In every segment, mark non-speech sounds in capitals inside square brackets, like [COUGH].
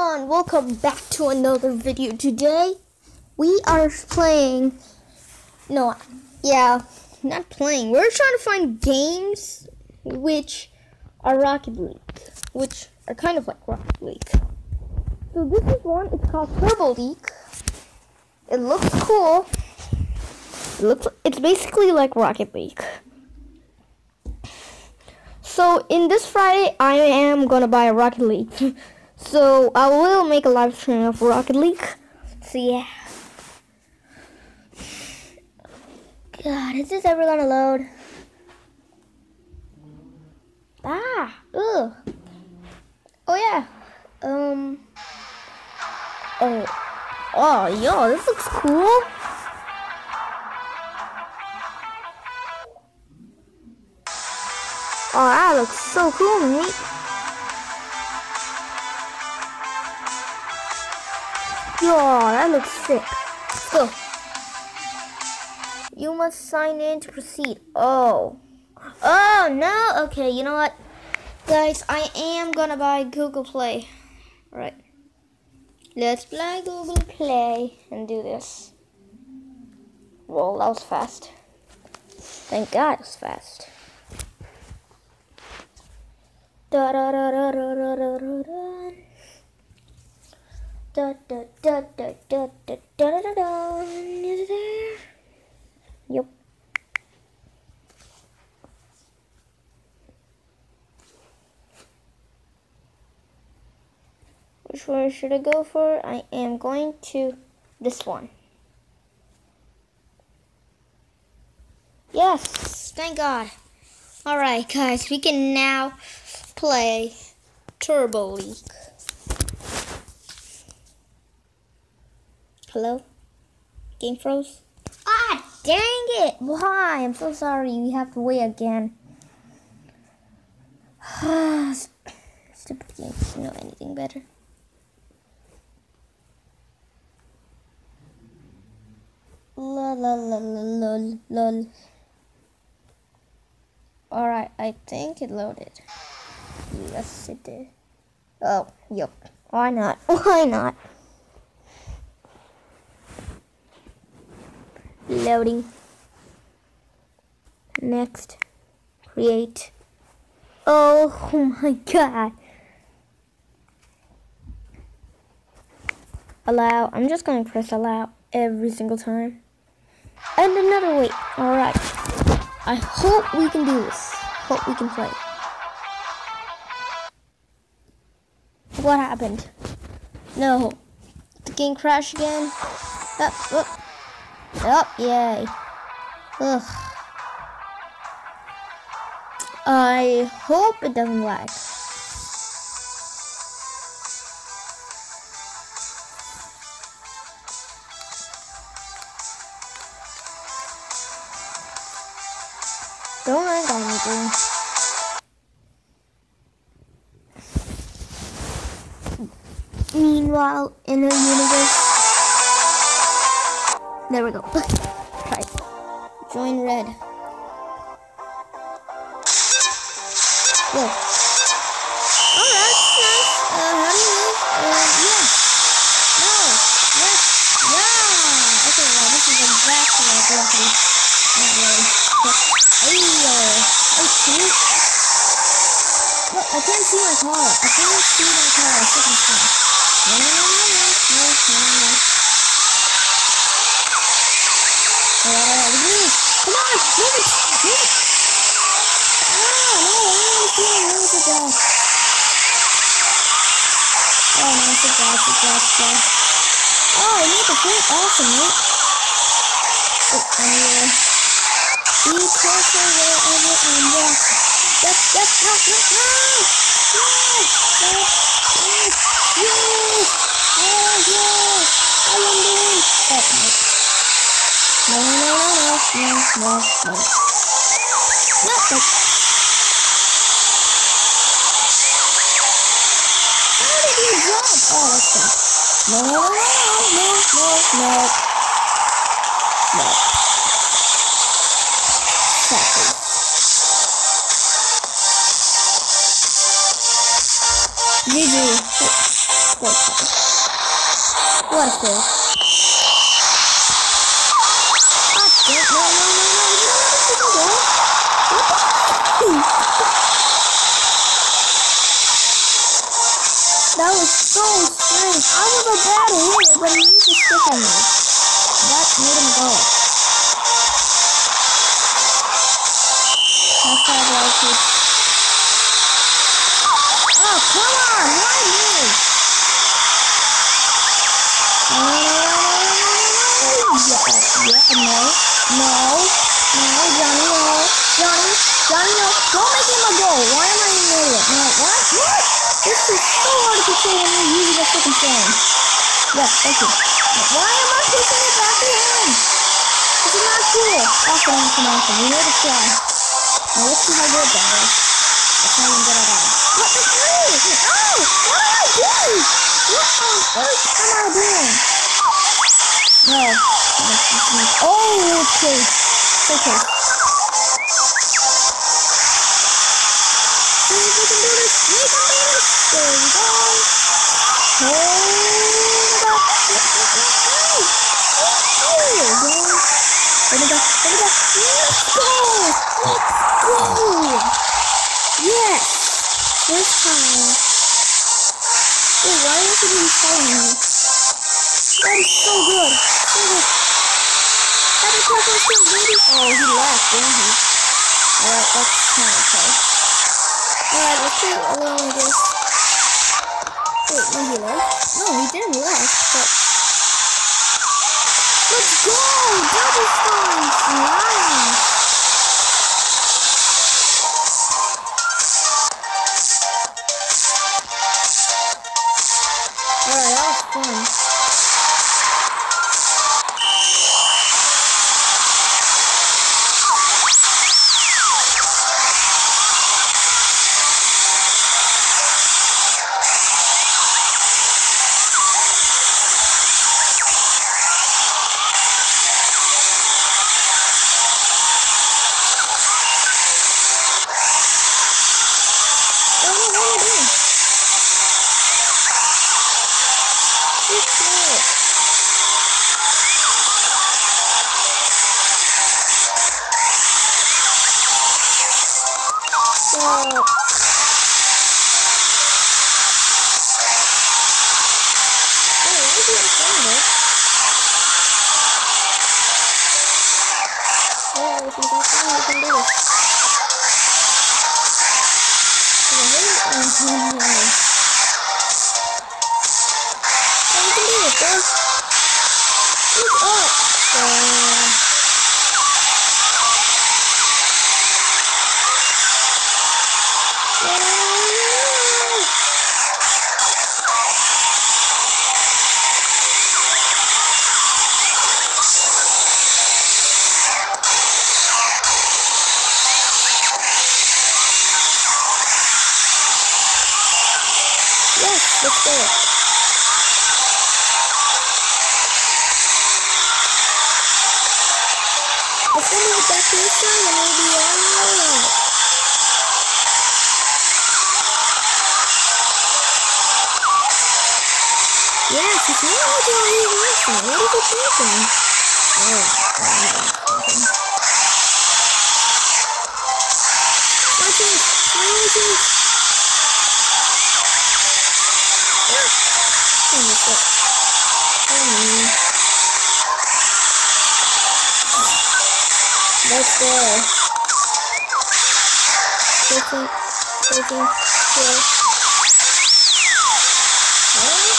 on, welcome back to another video. Today, we are playing, no, yeah, not playing. We're trying to find games which are Rocket League, which are kind of like Rocket League. So this is one, it's called Turbo League. It looks cool. It looks, it's basically like Rocket League. So in this Friday, I am gonna buy a Rocket League. [LAUGHS] so I will make a live stream of Rocket League. So yeah. God, is this ever gonna load? Ah, ugh. Oh yeah. Um. Oh. Oh, yo, this looks cool. Oh, that looks so cool, mate. Yo, that looks sick. Go. You must sign in to proceed. Oh. Oh, no. Okay, you know what? Guys, I am gonna buy Google Play. All right. Let's play Google Play and do this. Well, that was fast. Thank God it was fast. Da da da da da da da da da. Da da da da da da da da. Is it there? Yep. Which one should I go for? I am going to this one. Yes, thank God. Alright guys, we can now play Turbo League. Hello? Game froze? Ah, dang it! Why? I'm so sorry. You have to wait again. [SIGHS] Stupid games. You know anything better? La la la la lol lol. Alright, I think it loaded. Yes, it did. Oh, yep. Why not? [LAUGHS] Why not? Loading. Next. Create. Oh, oh my god. Allow. I'm just going to press allow every single time. And another wait. Alright. I hope we can do this. Hope we can play. What happened? No. The game crashed again. Up, up. Up, yay. Ugh. I hope it doesn't lag. Don't lag on me, dude. Meanwhile, in a universe. There we go. [LAUGHS] Try Join red. Whoa. Oh, that's nice. Uh, how do you Uh, yeah. No. Yes. Yeah. Okay, well, this is exactly like lucky. Not really. Hey, Oh, shoot. Look, I can't see my car. I can't see my car. I can't see my car. No, no, no, no, no, no, no, no. Come on! Move it! Move it! Ah, no, I don't want to see my nose at that. Oh, no, it's a glass, it's a glass, it's a glass. Oh, I made the flip. Awesome, mate. Oh, I'm. Be careful wherever I'm walking. Yes, yes, no, no, no! No! No! No! Yes! Oh, yeah! I am one! Oh, no. No, no, no, no, no, no, no. No, no. How did you jump? Oh, good. No, no, no, no, no, no, no. Exactly. GG. What a fail. So strange. I was a bad hitter, but he used to stick on me. That made him go. Hashtag like it. Oh, oh come on! Why me? Yeah, yeah, no. No. No, Johnny, no. Johnny, Johnny, no. Don't make him a goal. Why am I in the middle? No, what? What? This is so hard to control when you're using a freaking phone. Yes, thank you. Why am I pushing it back behind? This is not cool. Awesome, awesome, awesome. We made a try. Now let's see how good that is. Let's not even get it out. What the hell? Oh! What am I doing? What on earth am I doing? No. Oh, okay. Okay. There we go. There we go. Let's go. Let's go. Yes. This time. Oh, why isn't he following me? That is so good. So good. Happy Christmas, baby. Oh, he left, didn't he? Good job. Yes, let's go. Let's go move it back to the side and we'll be alright. Yes, it's not like all these restaurant. What is it thinking? Oh, okay. My chance! My only Let's go. 13, 13, 12. What?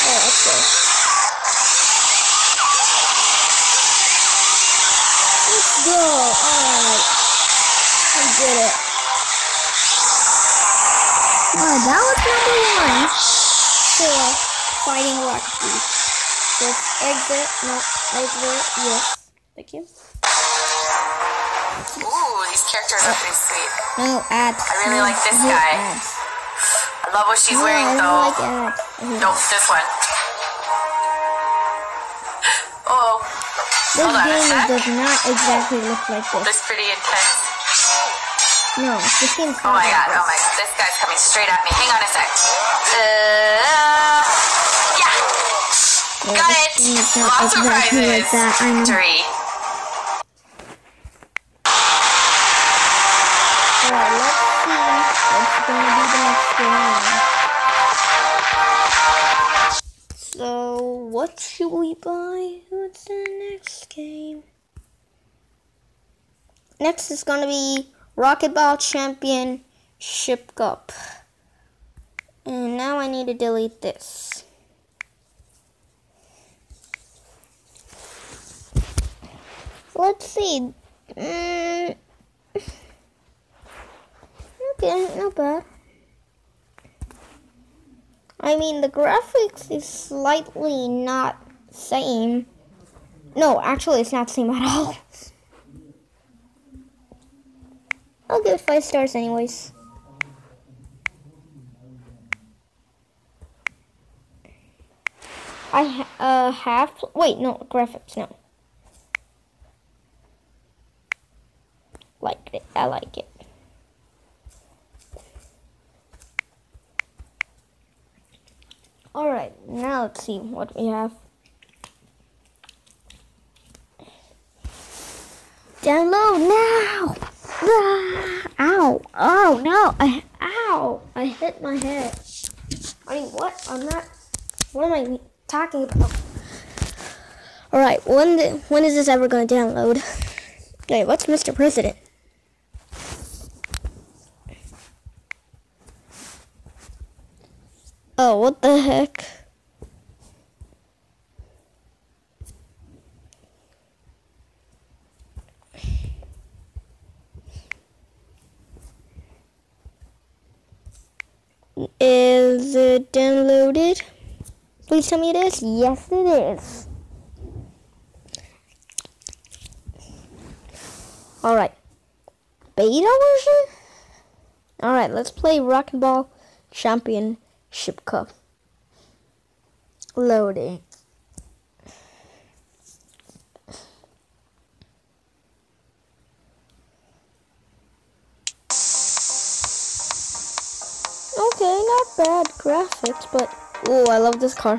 Oh, let's go. Let's go. Alright. We did it. Alright, that was number one for fighting League. Just exit, no, exit, yes. Thank you. Ooh, these characters are pretty sweet. No ads. I really no, like this hate guy. Ads. I love what she's No, I wearing don't though. like ads. I Nope, this one. Oh, This Hold on a game does not exactly look like this. this pretty intense. No, this game's Oh my like god, oh my god. This guy's coming straight at me. Hang on a sec. Uh, yeah. Yeah, Got it. Lots of prizes. that. I know. Victory. Alright, let's see what's gonna be the next game. So, what should we buy? What's the next game? Next is gonna be Rocket Ball Championship Cup. And now I need to delete this. Let's see. Mm. Okay, not bad. I mean, the graphics is slightly not same. No, actually, it's not same at all. [LAUGHS] I'll give it five stars anyways. I uh have wait no graphics no. Like it, I like it. All right, now let's see what we have. Download now. Ah, ow! Oh no! I ow! I hit my head. I mean, what? I'm not. What am I talking about? All right, when when is this ever going to download? [LAUGHS] Wait, what's Mr. President? Oh, what the heck? Is it downloaded? Please tell me it is. Yes, it is. All right. Beta version? All right, let's play Rocket Ball Championship Ship cup. Loading. Okay, not bad graphics, but oh, I love this car.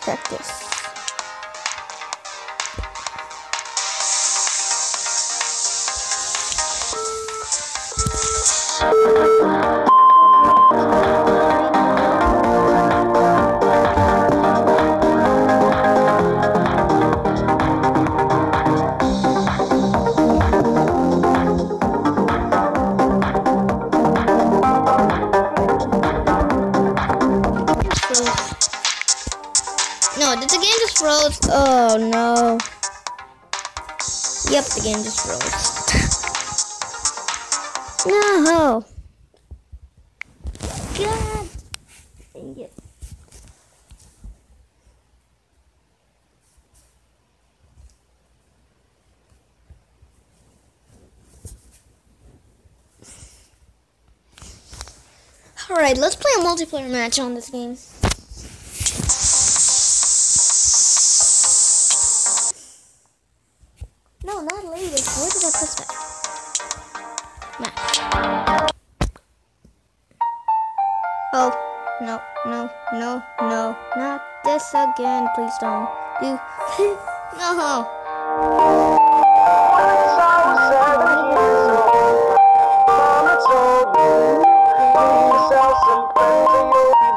Practice. No, did the game just froze? Oh no. Yep, the game just froze. [LAUGHS] no. God. Dang it. Alright, let's play a multiplayer match on this game. Again. Please don't do. [LAUGHS] no.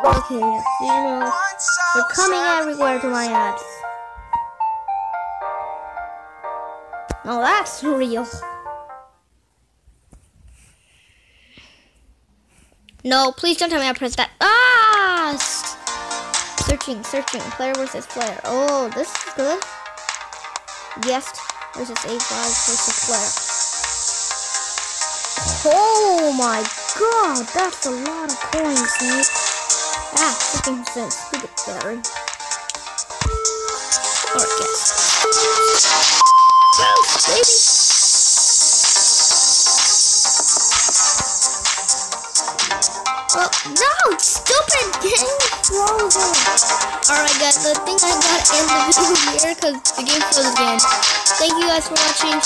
Okay, you know, they're coming everywhere to my ads. No, that's real. No, please don't tell me I pressed that. Ah! Searching, searching. Player versus player. Oh, this is good. Guest versus A5 versus player. Oh my god, that's a lot of coins, mate. Ah, 15 cents. Stupid battery. Or guest. Bounce, baby. Oh, no! Stupid game frozen! Alright guys, I think I gotta end the video here because the game froze again. Thank you guys for watching.